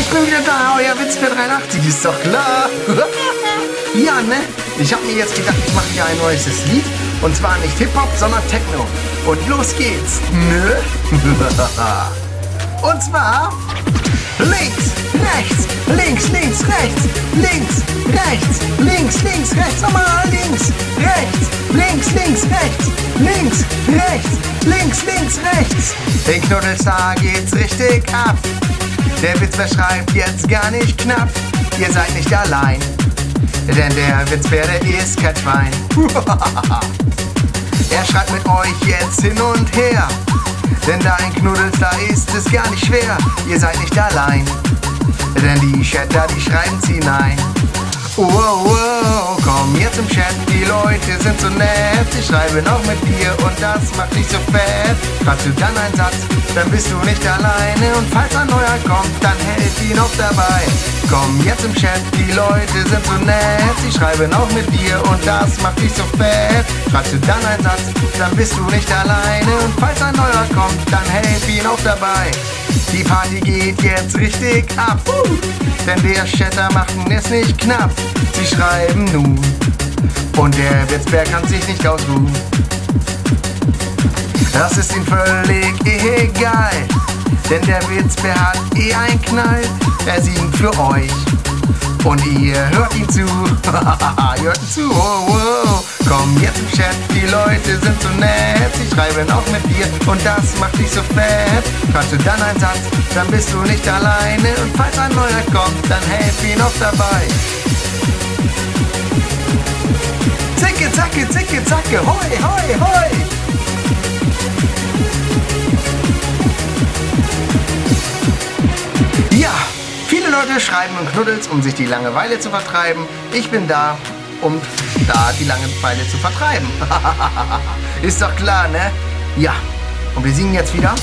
ich bin wieder da, euer Witz für 83, ist doch klar. ja, ne? Ich habe mir jetzt gedacht, ich mache hier ein neues Lied. Und zwar nicht Hip-Hop, sondern Techno. Und los geht's. Nö? Und zwar links, rechts, links, links, rechts, links, rechts, links, links, rechts, nochmal links, rechts, links, links, rechts, links, rechts, links, links, rechts. Den Knuddelstar geht's richtig ab. Der Witz beschreibt jetzt gar nicht knapp. Ihr seid nicht allein, denn der Witzbär, der ist kein Schwein. er schreibt mit euch jetzt hin und her. Denn da ein Knuddelstar ist es gar nicht schwer. Ihr seid nicht allein, denn die Chatter, die schreiben's hinein. Wow, wow, komm jetzt im Chat, die Leute sind so nett. Sie schreiben auch mit dir und das macht dich so fett. Schreibst du dann einen Satz, dann bist du nicht alleine. Und falls ein neuer kommt, dann hält ihn auch dabei. Komm jetzt im Chat, die Leute sind so nett. Sie schreiben auch mit dir und das macht dich so fett. Schreibst du dann einen Satz, dann bist du nicht alleine. Und falls ein neuer kommt, dann hält ihn auch dabei. Die Party geht jetzt richtig ab. Uh, denn der Chatter machten es nicht knapp. Sie schreiben nun. Und der Witzbär kann sich nicht ausruhen. Das ist ihm völlig egal. Denn der Witzbär hat eh einen Knall. Er singt für euch. Und ihr hört ihm zu. hört ihm zu. Oh, oh. Komm jetzt im Chat, die Leute sind so nett. Sie schreiben auch mit dir und das macht dich so fett. Schreibst du dann einen Satz, dann bist du nicht alleine. Und falls ein neuer kommt, dann helf ihn auch dabei. Zicke, zacke, zicke, zacke, hoi, hoi, hoi. Ja, viele Leute schreiben und Knuddels, um sich die Langeweile zu vertreiben. Ich bin da, um da die Langeweile zu vertreiben. Ist doch klar, ne? Ja, und wir singen jetzt wieder.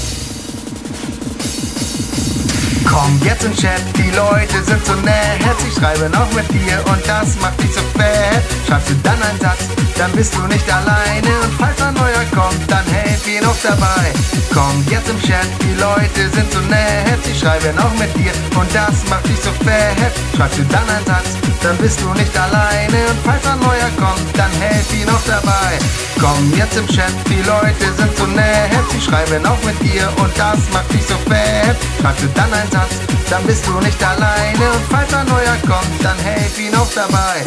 Komm jetzt in Chat, die Leute sind so nett. Sie schreiben auch mit dir und das macht dich so fett. Schreibst du dann einen Satz, dann bist du nicht alleine. Und falls ein neuer kommt, dann helf ihn auch dabei. Komm jetzt im Chat, die Leute sind so nett. Sie schreiben auch mit dir und das macht dich so fett. Schreibst du dann einen Satz, dann bist du nicht alleine. Und falls ein neuer kommt, dann helf ihn auch dabei. Komm jetzt im Chat, die Leute sind so nett. Sie schreiben auch mit dir und das macht dich so fett. Schreibst du dann einen Satz, dann bist du nicht alleine. Und falls ein neuer kommt, dann helf ihn auch dabei.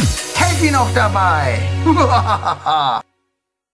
Helf ihn auch dabei.